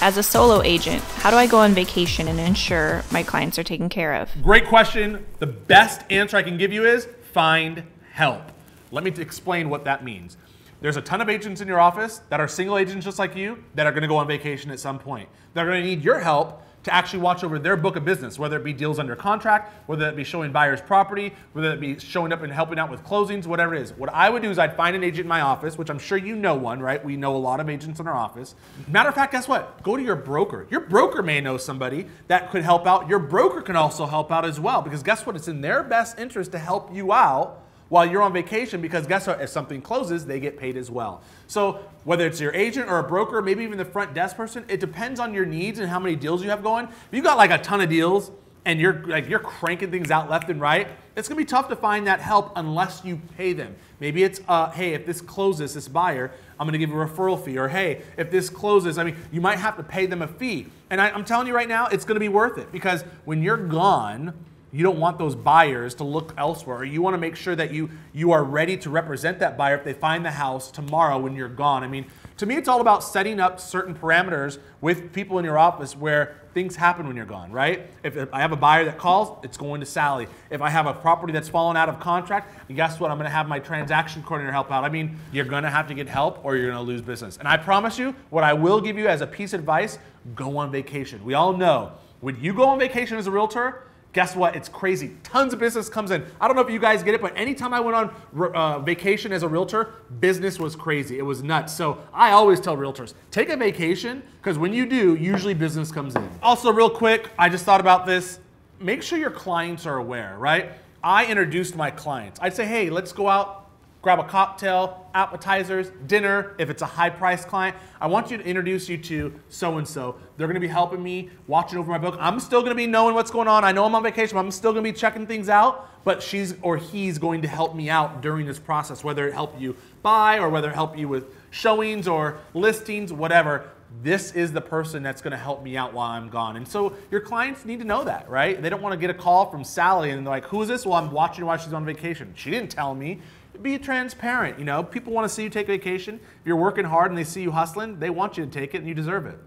As a solo agent, how do I go on vacation and ensure my clients are taken care of? Great question. The best answer I can give you is find help. Let me explain what that means. There's a ton of agents in your office that are single agents just like you that are going to go on vacation at some point. They're going to need your help to actually watch over their book of business, whether it be deals under contract, whether it be showing buyers property, whether it be showing up and helping out with closings, whatever it is. What I would do is I'd find an agent in my office, which I'm sure you know one, right? We know a lot of agents in our office. Matter of fact, guess what? Go to your broker. Your broker may know somebody that could help out. Your broker can also help out as well, because guess what? It's in their best interest to help you out while you're on vacation because guess what? If something closes, they get paid as well. So whether it's your agent or a broker, maybe even the front desk person, it depends on your needs and how many deals you have going. If you've got like a ton of deals and you're like you're cranking things out left and right, it's gonna be tough to find that help unless you pay them. Maybe it's uh, hey, if this closes, this buyer, I'm gonna give a referral fee, or hey, if this closes, I mean, you might have to pay them a fee. And I, I'm telling you right now, it's gonna be worth it because when you're gone, you don't want those buyers to look elsewhere. You want to make sure that you you are ready to represent that buyer if they find the house tomorrow when you're gone. I mean, to me, it's all about setting up certain parameters with people in your office where things happen when you're gone, right? If, if I have a buyer that calls, it's going to Sally. If I have a property that's fallen out of contract, guess what? I'm going to have my transaction coordinator help out. I mean, you're going to have to get help or you're going to lose business. And I promise you, what I will give you as a piece of advice: go on vacation. We all know when you go on vacation as a realtor Guess what? It's crazy. Tons of business comes in. I don't know if you guys get it, but anytime I went on uh, vacation as a realtor, business was crazy. It was nuts. So I always tell realtors take a vacation because when you do, usually business comes in. Also, real quick, I just thought about this. Make sure your clients are aware, right? I introduced my clients. I'd say, hey, let's go out grab a cocktail, appetizers, dinner. If it's a high price client, I want you to introduce you to so and so. They're gonna be helping me, watching over my book. I'm still gonna be knowing what's going on. I know I'm on vacation, but I'm still gonna be checking things out. But she's or he's going to help me out during this process, whether it help you buy or whether it help you with showings or listings, whatever. This is the person that's going to help me out while I'm gone. And so your clients need to know that, right? They don't want to get a call from Sally and they're like, who is this? Well, I'm watching while she's on vacation. She didn't tell me be transparent. You know, people want to see you take vacation. If you're working hard and they see you hustling, they want you to take it and you deserve it.